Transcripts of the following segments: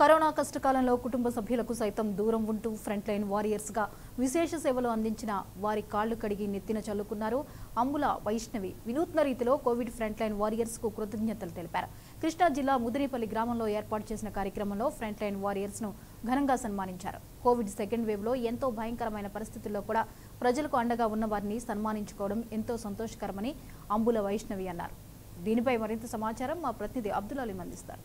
Corona కష్టకాలంలో కుటుంబ సభ్యులకు సైతం దూరం ఉంటూ ఫ్రంట్ లైన్ వారియర్స్గా విశేష సేవలు అందించిన వారి కాళ్ళు కడిగి నెత్తిన చల్లుకున్నారు. అంబుల వైష్ణవి వినూత్న రీతిలో కోవిడ్ ఫ్రంట్ లైన్ వారియర్స్కు కృతజ్ఞతలు తెలిపారు. కృష్ణా జిల్లా ముదినేపల్లి గ్రామంలో ఏర్పాటు చేసిన కార్యక్రమంలో ఫ్రంట్ లైన్ వారియర్స్ను ఘనంగా సన్మానించారు. కోవిడ్ సెకండ్ వేవ్లో ఎంతో భయంకరమైన పరిస్థితుల్లో కూడా ప్రజలకు అండగా ఉన్న వారిని సన్మానించుకోవడం ఎంతో సంతోషకరమని అంబుల వైష్ణవి అన్నారు. దీనిపై మరింత సమాచారం మా ప్రతినిధి అబ్దుల్ అలీం అందిస్తారు.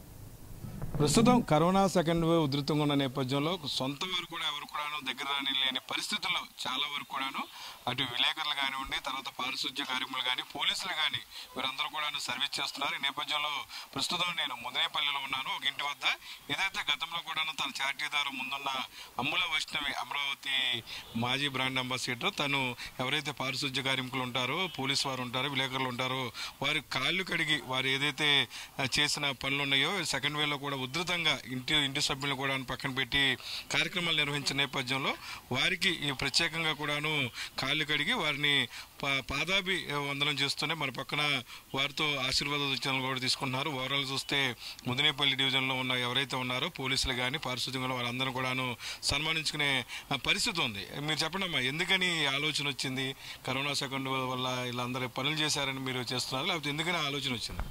ప్రస్తుతం కరోనా సెకండ్ వేవ్ ఉధృతంగా ఉన్న నేపథ్యంలో సొంత వారు కూడా ఎవరు కూడాను దగ్గర రాని లేని పరిస్థితుల్లో చాలా వరకు కూడాను అటు విలేకరులు కానివ్వండి తర్వాత పారిశుద్ధ్య కార్మికులు కానీ పోలీసులు కానీ వీరందరూ కూడాను సర్వీస్ చేస్తున్నారు. ఈ నేపథ్యంలో ప్రస్తుతం నేను ముదనేపల్లిలో ఉన్నాను ఒక ఇంటి వద్ద. ఏదైతే గతంలో కూడాను తన చార్టీదారు ముందున్న అమ్ముల వైష్ణవి అమరావతి మాజీ బ్రాండ్ అంబాసిడర్ తను ఎవరైతే పారిశుద్ధ్య కార్మికులు ఉంటారో పోలీసు వారు ఉంటారో విలేకరులు ఉంటారో వారి కాళ్ళు కడిగి వారు ఏదైతే చేసిన పనులు ఉన్నాయో సెకండ్ వేలో కూడా ఉధృతంగా ఇంటి ఇంటి సభ్యులను కూడా పక్కన పెట్టి కార్యక్రమాలు నిర్వహించిన నేపథ్యంలో వారికి ఈ ప్రత్యేకంగా కూడాను కాళ్ళు కడిగి వారిని పా- పాదాభి వందనం చేస్తూనే మన పక్కన వారితో ఆశీర్వాద సూచనలు కూడా తీసుకుంటున్నారు. ఓవరాల్ చూస్తే ముదినేపల్లి డివిజన్లో ఉన్న ఎవరైతే ఉన్నారో పోలీసులు కానీ పారిశుద్ధ్యంలో వారందరూ కూడాను సన్మానించుకునే పరిస్థితి ఉంది. మీరు చెప్పండి అమ్మా ఎందుకని ఆలోచన వచ్చింది? కరోనా సెకండ్ వల్ల వీళ్ళందరూ పనులు చేశారని మీరు చేస్తున్నారు లేకపోతే ఎందుకని ఆలోచన వచ్చింది?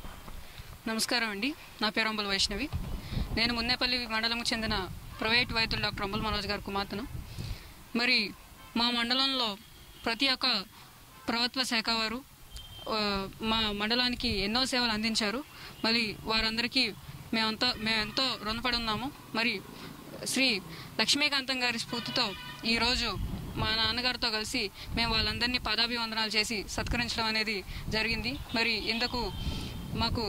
నమస్కారం అండి. నా పేరు అంబుల వైష్ణవి. నేను మున్నేపల్లి మండలంకు చెందిన ప్రైవేట్ వైద్యులు డాక్టర్ అంబుల్ మనోజ్ గారి కుమార్తెను. మరి మా మండలంలో ప్రతి ఒక్క ప్రభుత్వ శాఖ వారు మా మండలానికి ఎన్నో సేవలు అందించారు. మరి వారందరికీ మేమంతా మేమెంతో రుణపడి ఉన్నాము. మరి శ్రీ లక్ష్మీకాంతం గారి స్ఫూర్తితో ఈరోజు మా నాన్నగారితో కలిసి మేము వాళ్ళందరినీ పాదాభివందనాలు చేసి సత్కరించడం అనేది జరిగింది. మరి ఇందుకు మాకు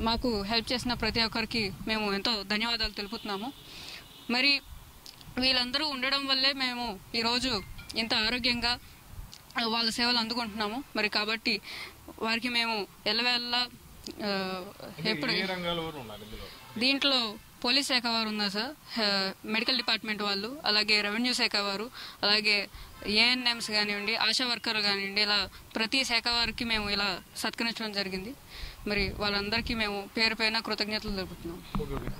మాకు హెల్ప్ చేసిన ప్రతి ఒక్కరికి మేము ఎంతో ధన్యవాదాలు తెలుపుతున్నాము. మరి వీళ్ళందరూ ఉండడం వల్లే మేము ఈరోజు ఇంత ఆరోగ్యంగా వాళ్ళ సేవలు అందుకుంటున్నాము. మరి కాబట్టి వారికి మేము ఎల్లవేళలా ఆ, ఎప్పుడు దీంట్లో పోలీస్ శాఖ వారు ఉన్నారు సార్. మెడికల్ డిపార్ట్మెంట్ వాళ్ళు అలాగే రెవెన్యూ శాఖ వారు అలాగే ఏఎన్ఎంస్ కానివ్వండి ఆశా వర్కర్లు కానివ్వండి ఇలా ప్రతి శాఖ వారికి మేము ఇలా సత్కరించడం జరిగింది. మరి వాళ్ళందరికీ మేము పేరు పైన కృతజ్ఞతలు తెలుపుతున్నాం.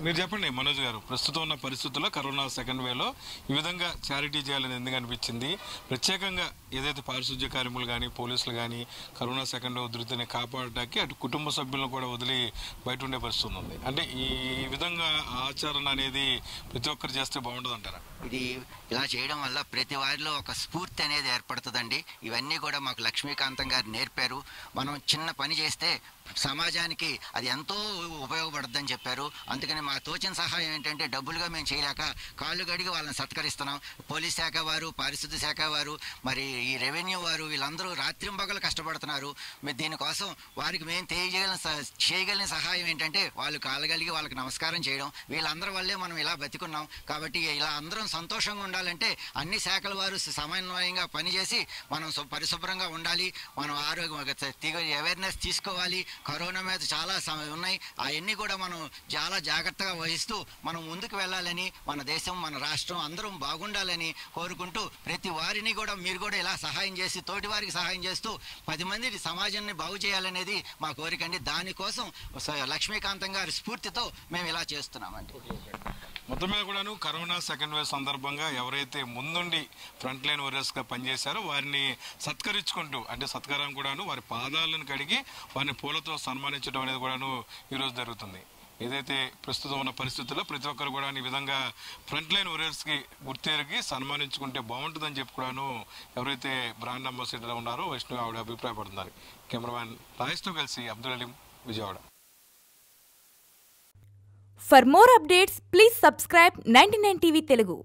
మీరు చెప్పండి మనోజ్ గారు ప్రస్తుతం ఉన్న పరిస్థితుల్లో కరోనా సెకండ్ వేలో ఈ విధంగా చారిటీ చేయాలని ఎందుకు అనిపించింది? ప్రత్యేకంగా ఏదైతే పారిశుద్ధ్య కార్మికులు కానీ పోలీసులు కానీ కరోనా సెకండ్ ఉధృతిని కాపాడటానికి అటు కుటుంబ సభ్యులను కూడా వదిలి బయట ఉండే పరిస్థితి ఉంది. అంటే ఈ విధంగా ఆచరణ అనేది ప్రతి ఒక్కరు చేస్తే బాగుంటుంది అంటారా ఇది ఇలా చేయడం వల్ల ప్రతి వారిలో ఒక స్ఫూర్తి అనేది ఏర్పడుతుందండి. ఇవన్నీ కూడా మాకు లక్ష్మీకాంతం గారు నేర్పారు. మనం చిన్న పని చేస్తే సమాజానికి అది ఎంతో ఉపయోగపడుతుందని చెప్పారు. అందుకని మా తోచిన సహాయం ఏంటంటే డబ్బులుగా మేము చేయలేక కాళ్ళు గడిగి వాళ్ళని సత్కరిస్తున్నాం. పోలీస్ శాఖ వారు పారిశుద్ధ్య శాఖ వారు మరి ఈ రెవెన్యూ వారు వీళ్ళందరూ రాత్రింబగలు కష్టపడుతున్నారు. దీనికోసం వారికి మేము తెలియజేయగలిగిన చేయగలిగిన సహాయం ఏంటంటే వాళ్ళు కాలగలిగి వాళ్ళకి నమస్కారం చేయడం. వీళ్ళందరి వల్లే మనం ఇలా బతికున్నాం. కాబట్టి ఇలా అందరం సంతోషంగా ఉండాలంటే అన్ని శాఖల వారు సమన్వయంగా పనిచేసి మనం పరిశుభ్రంగా ఉండాలి. మనం ఆరోగ్యం అవేర్నెస్ తీసుకోవాలి. కరోనా మీద చాలా సమ- ఉన్నాయి. అవన్నీ కూడా మనం చాలా జాగ్రత్తగా వహిస్తూ మనం ముందుకు వెళ్ళాలని మన దేశం మన రాష్ట్రం అందరం బాగుండాలని కోరుకుంటూ ప్రతి వారిని కూడా మీరు కూడా ఇలా సహాయం చేసి తోటి వారికి సహాయం చేస్తూ పది మంది సమాజాన్ని బాగు చేయాలనేది మా కోరిక అండి. దానికోసం లక్ష్మీకాంతం గారి స్ఫూర్తితో మేము ఇలా చేస్తున్నామండి. మొత్తం మీద కూడాను కరోనా సెకండ్ వేవ్ సందర్భంగా ఎవరైతే ముందుండి ఫ్రంట్ లైన్ వారియర్స్గా పనిచేశారో వారిని సత్కరించుకుంటూ అంటే సత్కారం కూడాను వారి పాదాలను కడిగి వారిని పూలతో సన్మానించడం అనేది కూడాను ఈరోజు జరుగుతుంది. ఏదైతే ప్రస్తుతం ఉన్న పరిస్థితుల్లో ప్రతి ఒక్కరు కూడా ఈ విధంగా ఫ్రంట్ లైన్ వారియర్స్ గుర్తెరిగి సన్మానించుకుంటే బాగుంటుందని చెప్పి కూడాను ఎవరైతే బ్రాండ్ అంబాసిడర్ ఉన్నారో వైష్ణవి ఆవిడ అభిప్రాయపడుతున్నారు. కెమెరామ్యాన్ రాజేష్తో కలిసి Abdul Aleem Vijayawada. For more updates please subscribe ninety nine TV Telugu.